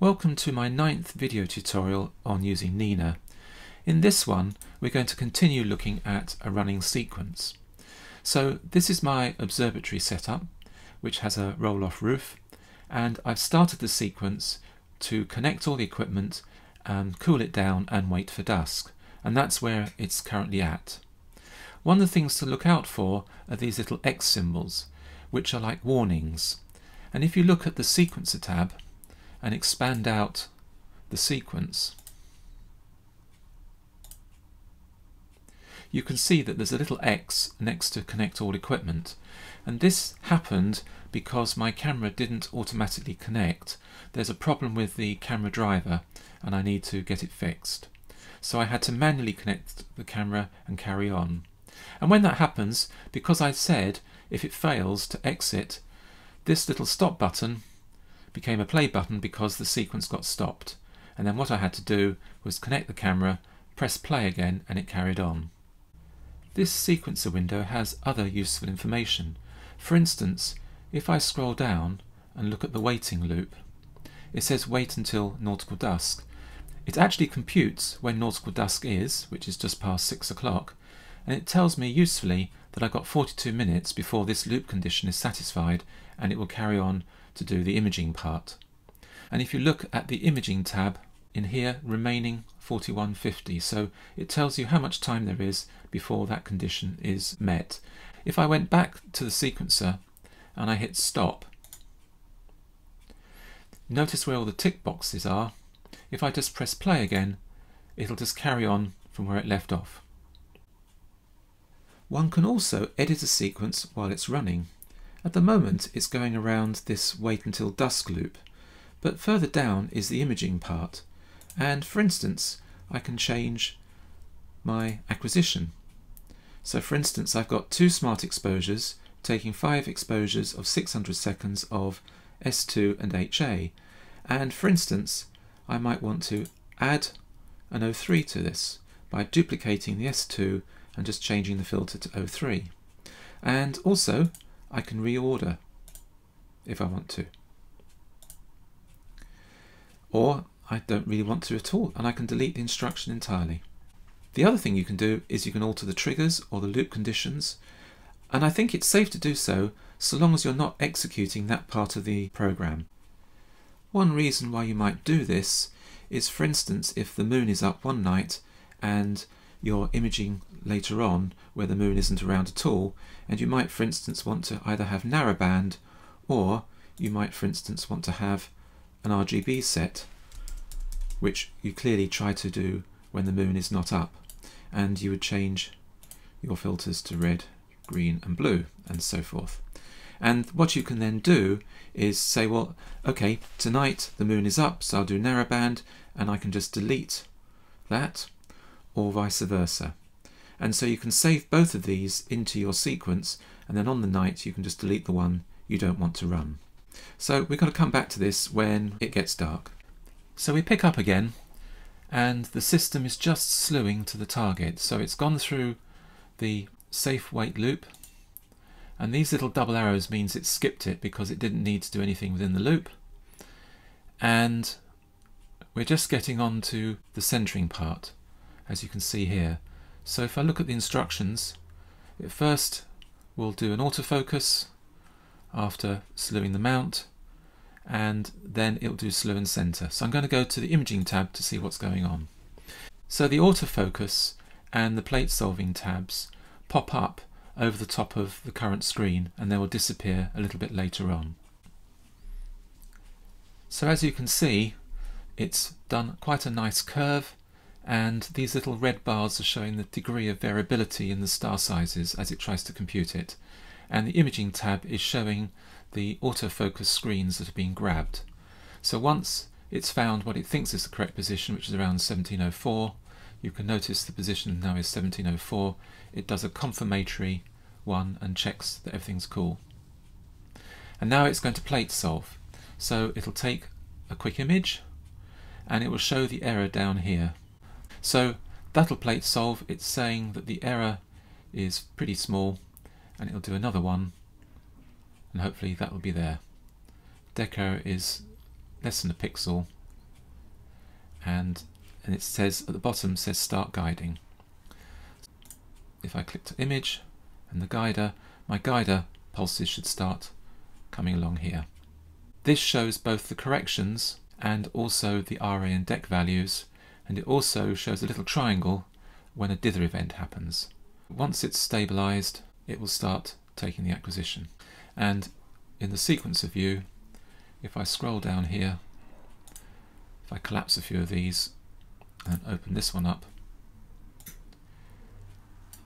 Welcome to my ninth video tutorial on using NINA. In this one we're going to continue looking at a running sequence. So this is my observatory setup which has a roll-off roof and I've started the sequence to connect all the equipment, and cool it down and wait for dusk and that's where it's currently at. One of the things to look out for are these little X symbols which are like warnings and if you look at the sequencer tab and expand out the sequence, you can see that there's a little X next to connect all equipment. And this happened because my camera didn't automatically connect. There's a problem with the camera driver and I need to get it fixed. So I had to manually connect the camera and carry on. And when that happens, because I said if it fails to exit, this little stop button became a play button because the sequence got stopped. And then what I had to do was connect the camera, press play again, and it carried on. This sequencer window has other useful information. For instance, if I scroll down and look at the waiting loop, it says wait until nautical dusk. It actually computes when nautical dusk is, which is just past 6 o'clock, and it tells me usefully that I've got 42 minutes before this loop condition is satisfied and it will carry on to do the imaging part. And if you look at the imaging tab in here, remaining 4150, so it tells you how much time there is before that condition is met. If I went back to the sequencer and I hit stop, notice where all the tick boxes are. If I just press play again, it'll just carry on from where it left off. One can also edit a sequence while it's running. At the moment it's going around this wait until dusk loop, but further down is the imaging part, and for instance I can change my acquisition. So for instance I've got two smart exposures taking five exposures of 600 seconds of S2 and HA, and for instance I might want to add an O3 to this by duplicating the S2 and just changing the filter to O3. And also I can reorder if I want to. Or I don't really want to at all and I can delete the instruction entirely. The other thing you can do is you can alter the triggers or the loop conditions and I think it's safe to do so so long as you're not executing that part of the program. One reason why you might do this is for instance if the moon is up one night and you're imaging later on where the moon isn't around at all and you might for instance want to either have narrowband or you might for instance want to have an RGB set which you clearly try to do when the moon is not up and you would change your filters to red, green and blue and so forth. And what you can then do is say, well, okay, tonight the moon is up, so I'll do narrowband, and I can just delete that, or vice versa. And so you can save both of these into your sequence, and then on the night you can just delete the one you don't want to run. So we've got to come back to this when it gets dark. So we pick up again, and the system is just slewing to the target. So it's gone through the safe wait loop, and these little double arrows means it skipped it because it didn't need to do anything within the loop. And we're just getting on to the centering part, as you can see here. So if I look at the instructions, it first will do an autofocus after slewing the mount, and then it'll do slew and center. So I'm going to go to the imaging tab to see what's going on. So the autofocus and the plate solving tabs pop up over the top of the current screen and they will disappear a little bit later on. So as you can see it's done quite a nice curve and these little red bars are showing the degree of variability in the star sizes as it tries to compute it and the imaging tab is showing the autofocus screens that have been grabbed. So once it's found what it thinks is the correct position which is around 1704 you can notice the position now is 1704 it does a confirmatory one and checks that everything's cool. And now it's going to plate solve. So it'll take a quick image and it will show the error down here. So that'll plate solve. It's saying that the error is pretty small and it'll do another one and hopefully that will be there. Deco is less than a pixel and and it says at the bottom says start guiding. If I click to image and the guider, my guider pulses should start coming along here. This shows both the corrections and also the RA and DEC values and it also shows a little triangle when a dither event happens. Once it's stabilized it will start taking the acquisition and in the sequencer view if I scroll down here if I collapse a few of these and open this one up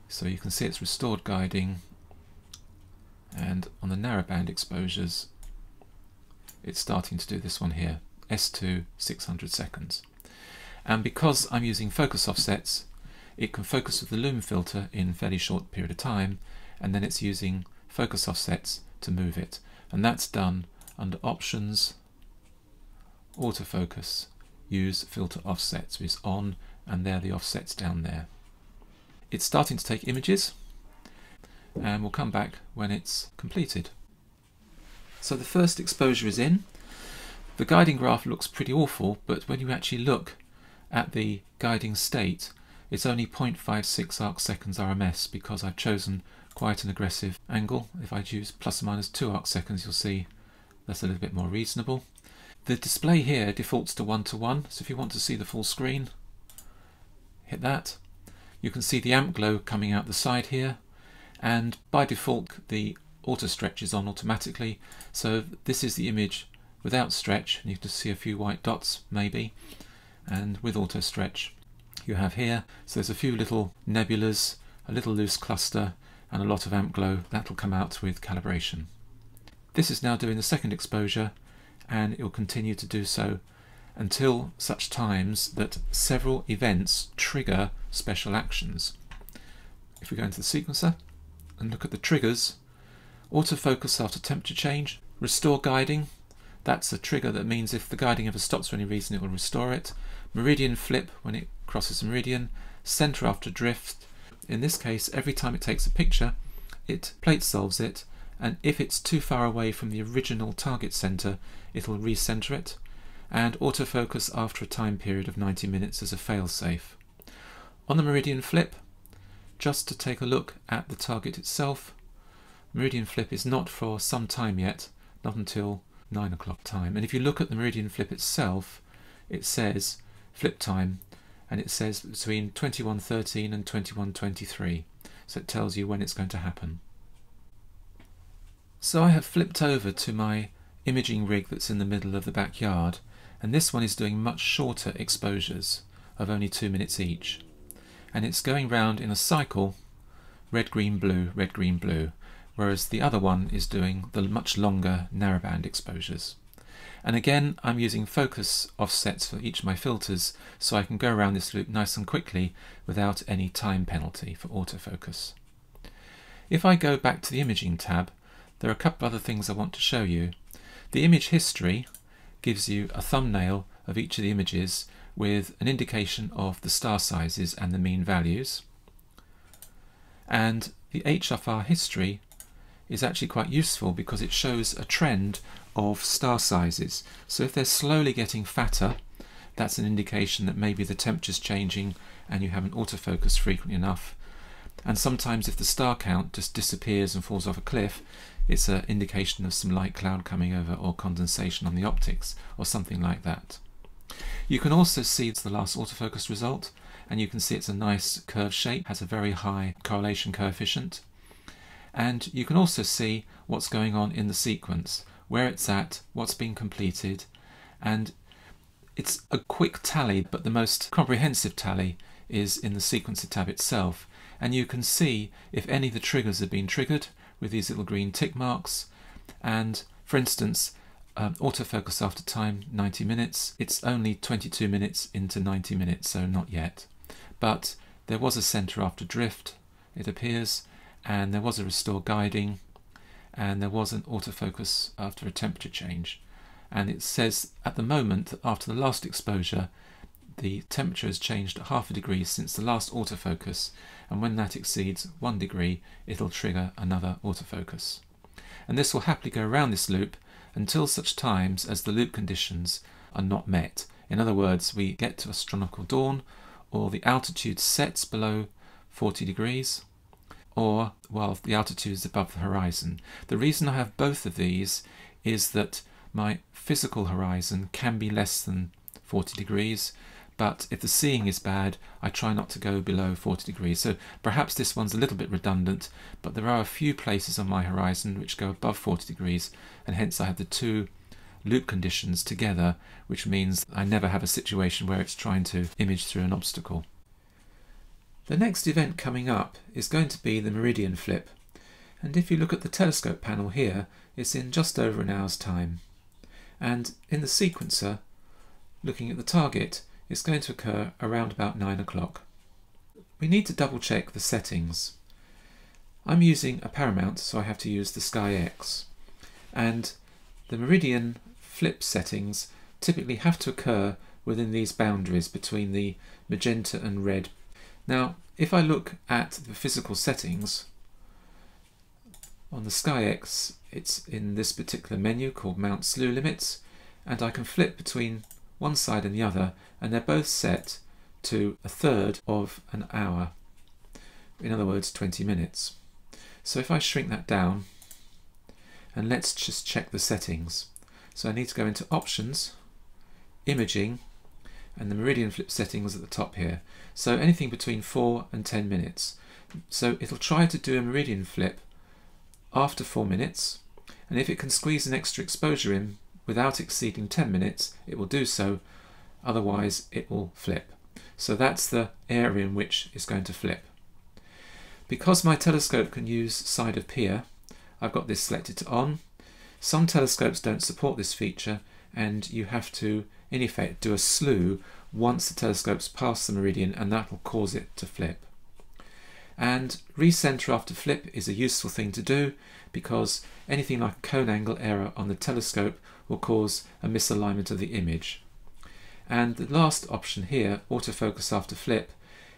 so you can see it's restored guiding and on the narrowband exposures it's starting to do this one here S2 600 seconds and because I'm using focus offsets it can focus with the lumen filter in a fairly short period of time and then it's using focus offsets to move it. And that's done under options autofocus use filter offsets is on and there are the offsets down there. It's starting to take images and we'll come back when it's completed. So the first exposure is in. The guiding graph looks pretty awful but when you actually look at the guiding state it's only 0.56 arc seconds RMS because I've chosen quite an aggressive angle. If I choose plus or minus 2 arc seconds, you'll see that's a little bit more reasonable. The display here defaults to 1 to 1, so if you want to see the full screen, hit that. You can see the amp glow coming out the side here, and by default the auto stretch is on automatically, so this is the image without stretch, and you can see a few white dots maybe, and with auto stretch you have here. So there's a few little nebulas, a little loose cluster, and a lot of amp glow. That'll come out with calibration. This is now doing the second exposure, and it will continue to do so until such times that several events trigger special actions. If we go into the sequencer and look at the triggers, autofocus after temperature change, restore guiding, that's a trigger that means if the guiding ever stops for any reason it will restore it, meridian flip when it crosses a meridian, center after drift. In this case, every time it takes a picture, it plate solves it, and if it's too far away from the original target center, it'll recenter it, and autofocus after a time period of 90 minutes as a failsafe. On the meridian flip, just to take a look at the target itself, meridian flip is not for some time yet, not until 9 o'clock time. And if you look at the meridian flip itself, it says flip time and it says between 2113 and 2123 so it tells you when it's going to happen. So I have flipped over to my imaging rig that's in the middle of the backyard and this one is doing much shorter exposures of only two minutes each and it's going round in a cycle red green blue red green blue whereas the other one is doing the much longer narrowband exposures. And again, I'm using focus offsets for each of my filters so I can go around this loop nice and quickly without any time penalty for autofocus. If I go back to the imaging tab, there are a couple other things I want to show you. The image history gives you a thumbnail of each of the images with an indication of the star sizes and the mean values. And the HFR history is actually quite useful because it shows a trend of star sizes. So if they're slowly getting fatter, that's an indication that maybe the temperature's changing and you haven't autofocused frequently enough. And sometimes if the star count just disappears and falls off a cliff, it's an indication of some light cloud coming over or condensation on the optics or something like that. You can also see the last autofocus result and you can see it's a nice curved shape, has a very high correlation coefficient. And you can also see what's going on in the sequence where it's at, what's been completed, and it's a quick tally, but the most comprehensive tally is in the sequencer tab itself. And you can see if any of the triggers have been triggered with these little green tick marks. And for instance, um, autofocus after time 90 minutes, it's only 22 minutes into 90 minutes, so not yet. But there was a center after drift, it appears, and there was a restore guiding, and there was an autofocus after a temperature change. And it says at the moment, after the last exposure, the temperature has changed half a degree since the last autofocus, and when that exceeds one degree, it'll trigger another autofocus. And this will happily go around this loop until such times as the loop conditions are not met, In other words, we get to astronomical dawn, or the altitude sets below 40 degrees, or while the altitude is above the horizon. The reason I have both of these is that my physical horizon can be less than 40 degrees, but if the seeing is bad, I try not to go below 40 degrees. So perhaps this one's a little bit redundant, but there are a few places on my horizon which go above 40 degrees, and hence I have the two loop conditions together, which means I never have a situation where it's trying to image through an obstacle. The next event coming up is going to be the meridian flip, and if you look at the telescope panel here, it's in just over an hour's time. And in the sequencer, looking at the target, it's going to occur around about 9 o'clock. We need to double check the settings. I'm using a Paramount, so I have to use the SkyX. And the meridian flip settings typically have to occur within these boundaries between the magenta and red. Now, if I look at the physical settings, on the SkyX, it's in this particular menu called Mount Slew Limits, and I can flip between one side and the other, and they're both set to a third of an hour. In other words, 20 minutes. So if I shrink that down, and let's just check the settings. So I need to go into Options, Imaging, and the meridian flip settings at the top here. So anything between 4 and 10 minutes. So it'll try to do a meridian flip after 4 minutes, and if it can squeeze an extra exposure in without exceeding 10 minutes, it will do so, otherwise it will flip. So that's the area in which it's going to flip. Because my telescope can use side of pier, I've got this selected to on. Some telescopes don't support this feature and you have to, in effect, do a slew once the telescope's past the meridian and that will cause it to flip. And recenter after flip is a useful thing to do because anything like cone angle error on the telescope will cause a misalignment of the image. And the last option here, autofocus after flip,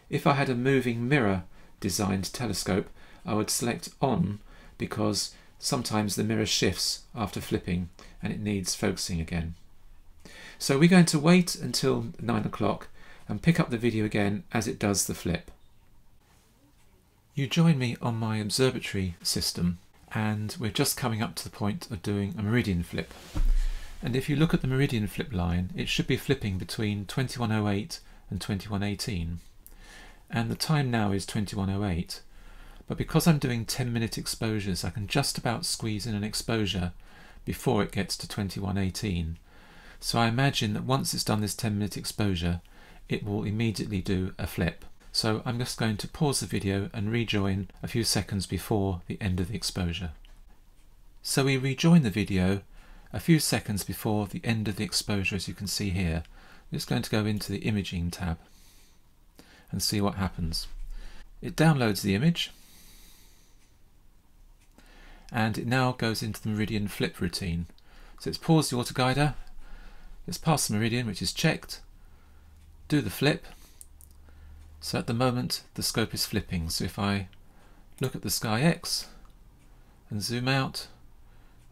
if I had a moving mirror designed telescope, I would select on because sometimes the mirror shifts after flipping and it needs focusing again. So we're going to wait until 9 o'clock and pick up the video again as it does the flip. You join me on my observatory system and we're just coming up to the point of doing a meridian flip. And if you look at the meridian flip line, it should be flipping between 2108 and 2118. And the time now is 2108. But because I'm doing 10 minute exposures, I can just about squeeze in an exposure before it gets to 2118. So I imagine that once it's done this 10 minute exposure, it will immediately do a flip. So I'm just going to pause the video and rejoin a few seconds before the end of the exposure. So we rejoin the video a few seconds before the end of the exposure as you can see here. I'm just going to go into the imaging tab and see what happens. It downloads the image and it now goes into the meridian flip routine. So it's paused the autoguider, it's passed the meridian which is checked, do the flip so at the moment the scope is flipping. So if I look at the SkyX and zoom out,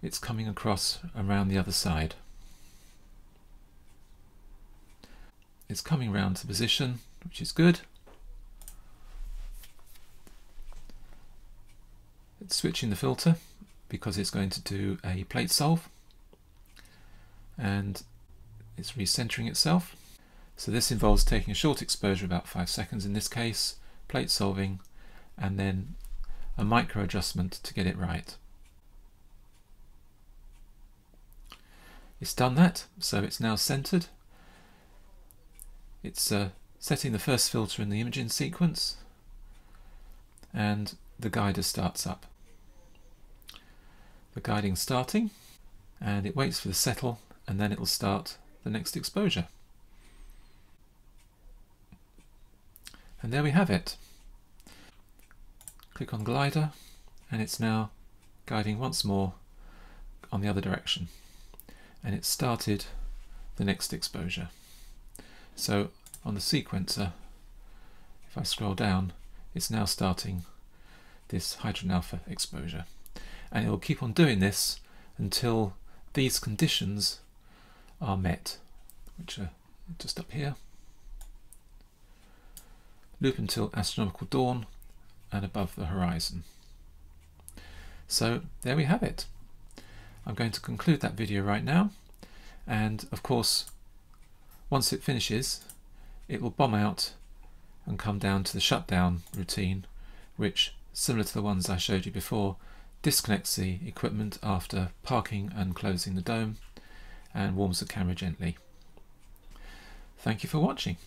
it's coming across around the other side. It's coming round to position, which is good. It's switching the filter because it's going to do a plate solve and it's recentering itself. So this involves taking a short exposure, about 5 seconds in this case, plate solving, and then a micro adjustment to get it right. It's done that, so it's now centered. It's uh, setting the first filter in the imaging sequence, and the guider starts up. The guiding starting, and it waits for the settle, and then it will start the next exposure. And there we have it. Click on guider and it's now guiding once more on the other direction. And it started the next exposure. So on the sequencer, if I scroll down, it's now starting this hydrogen alpha exposure. And it will keep on doing this until these conditions are met, which are just up here. Loop until astronomical dawn and above the horizon. So there we have it. I'm going to conclude that video right now and of course once it finishes it will bomb out and come down to the shutdown routine which similar to the ones I showed you before disconnects the equipment after parking and closing the dome and warms the camera gently. Thank you for watching.